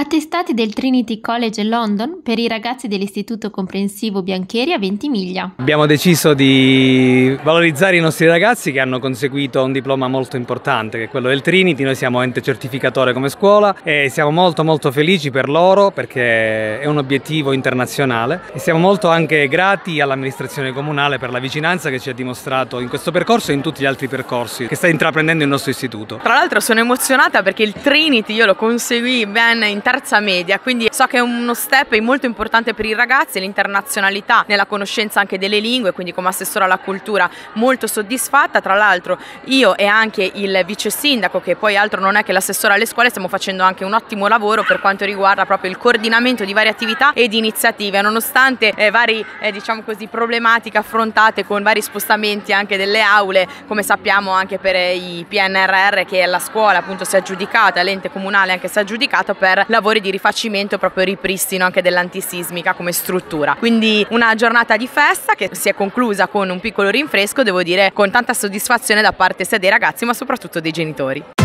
Attestati del Trinity College London per i ragazzi dell'Istituto Comprensivo Biancheri a Ventimiglia. Abbiamo deciso di valorizzare i nostri ragazzi che hanno conseguito un diploma molto importante, che è quello del Trinity. Noi siamo ente certificatore come scuola e siamo molto molto felici per loro perché è un obiettivo internazionale e siamo molto anche grati all'amministrazione comunale per la vicinanza che ci ha dimostrato in questo percorso e in tutti gli altri percorsi che sta intraprendendo il nostro istituto. Tra l'altro sono emozionata perché il Trinity io lo conseguì ben in terza media, quindi so che è uno step molto importante per i ragazzi, l'internazionalità nella conoscenza anche delle lingue, quindi come assessore alla cultura molto soddisfatta. Tra l'altro io e anche il vice sindaco, che poi altro non è che l'assessore alle scuole, stiamo facendo anche un ottimo lavoro per quanto riguarda proprio il coordinamento di varie attività ed iniziative, nonostante eh, vari eh, diciamo così, problematiche affrontate con vari spostamenti anche delle aule, come sappiamo anche per i PNRR che la scuola appunto si è aggiudicata, l'ente comunale anche si è aggiudicato per la lavori di rifacimento e proprio ripristino anche dell'antisismica come struttura. Quindi una giornata di festa che si è conclusa con un piccolo rinfresco, devo dire con tanta soddisfazione da parte sia dei ragazzi ma soprattutto dei genitori.